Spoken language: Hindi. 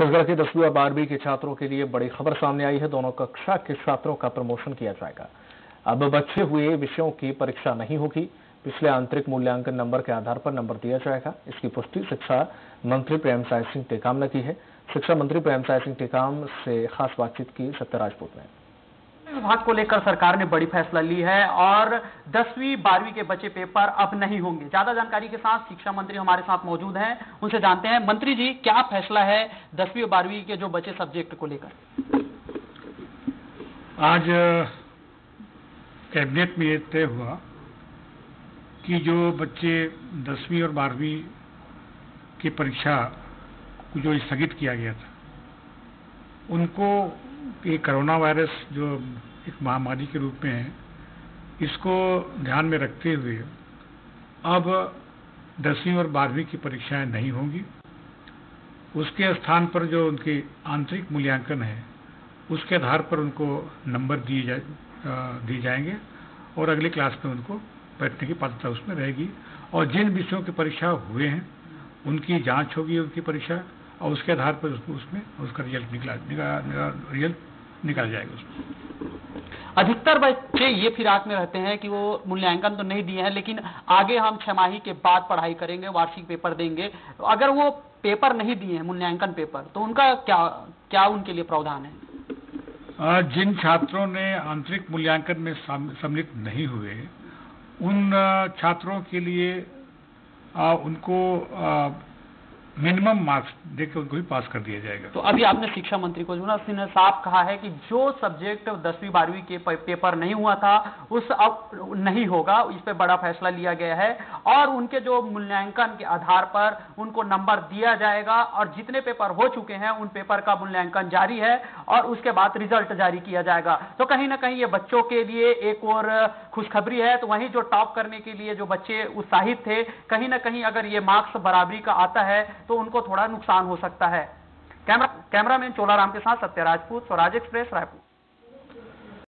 छत्तीसगढ़ के दसवीं और बारहवीं के छात्रों के लिए बड़ी खबर सामने आई है। दोनों कक्षा के छात्रों का प्रमोशन किया जाएगा। अब बच्चे हुए विषयों की परीक्षा नहीं होगी। पिछले आंतरिक मूल्यांकन नंबर के आधार पर नंबर दिया जाएगा। इसकी पुष्टि शिक्षा मंत्री प्रेम साय सिंह टेकाम ने की है। शिक्षा मंत्री प्रेम साय सिंह टेकाम से खास बातचीत की सत्य राजपूत ने। विभाग को लेकर सरकार ने बड़ी फैसला ली है और दसवीं, बारहवीं के बचे पेपर अब नहीं होंगे। ज़्यादा जानकारी के साथ शिक्षा मंत्री हमारे साथ मौजूद हैं। उनसे जानते हैं, मंत्री जी, क्या फैसला है दसवीं और बारहवीं के जो बचे सब्जेक्ट को लेकर? आज, कैबिनेट में यह तय हुआ कि जो बच्चे दसवीं और बारहवीं की परीक्षा को जो स्थगित किया गया था, उनको ये कोरोना वायरस जो एक महामारी के रूप में है, इसको ध्यान में रखते हुए अब दसवीं और बारहवीं की परीक्षाएँ नहीं होंगी। उसके स्थान पर जो उनके आंतरिक मूल्यांकन है, उसके आधार पर उनको नंबर दिए जाए दिए जाएँगे और अगली क्लास में उनको बैठने की पात्रता उसमें रहेगी। और जिन विषयों की परीक्षा हुए हैं, उनकी जाँच होगी उनकी परीक्षा। और उसके आधार पर उसको उसमें उसका रिज़ल्ट निकला रिज़ल्ट निकल जाएगा उसमें। अधिकतर बच्चे ये फिराक में रहते हैं कि वो मूल्यांकन तो नहीं दिए हैं लेकिन आगे हम छमाही के बाद पढ़ाई करेंगे वार्षिक पेपर देंगे। अगर वो पेपर नहीं दिए हैं मूल्यांकन पेपर तो उनका क्या क्या उनके लिए प्रावधान है? जिन छात्रों ने आंतरिक मूल्यांकन में सम्मिलित नहीं हुए उन छात्रों के लिए उनको मिनिमम मार्क्स देकर उनको भी पास कर दिया जाएगा। तो अभी आपने शिक्षा मंत्री को जो ना उसने साफ़ कहा है कि जो सब्जेक्ट दसवीं, बारहवीं के पेपर नहीं हुआ था, उस अब नहीं होगा, इस पर बड़ा फैसला लिया गया है। और उनके जो मूल्यांकन के आधार पर उनको नंबर दिया जाएगा और जितने पेपर हो चुके हैं, उन पेपर का मूल्यांकन जारी है और उसके बाद रिज़ल्ट जारी किया जाएगा। तो कहीं ना कहीं ये बच्चों के लिए एक और खुशखबरी है। तो वहीं जो टॉप करने के लिए जो बच्चे उत्साहित थे, कहीं ना कहीं अगर ये मार्क्स बराबरी का आता है तो उनको थोड़ा नुकसान हो सकता है। कैमरा, कैमरामैन चोलाराम के साथ सत्य राजपूत स्वराज एक्सप्रेस, रायपुर।